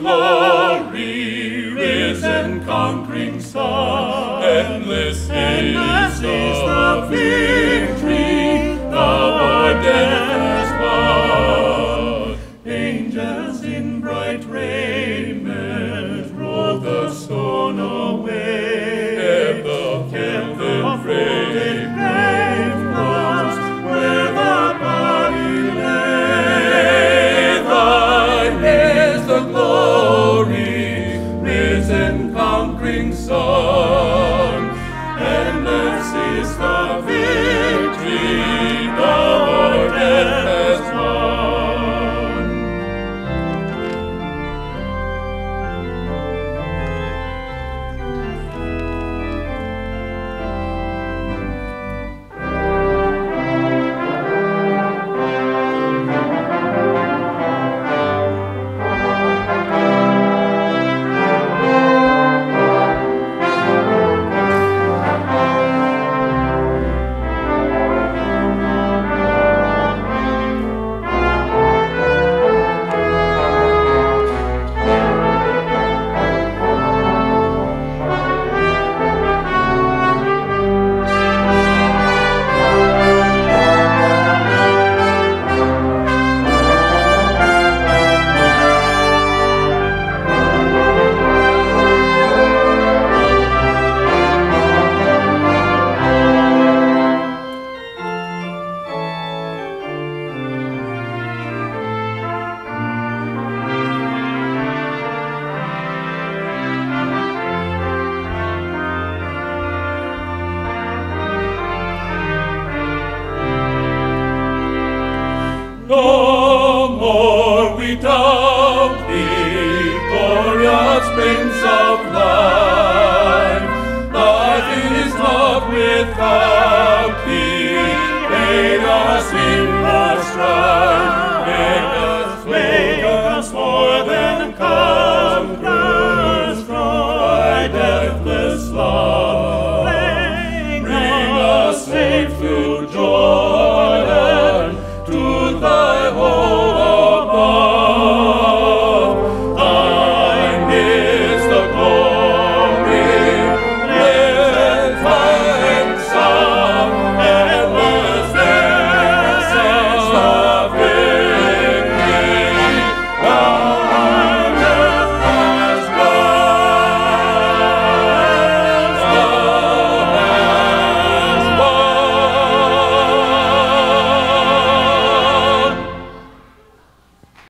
glory, risen conquering sun. Down, glorious Prince of Life, life is not without.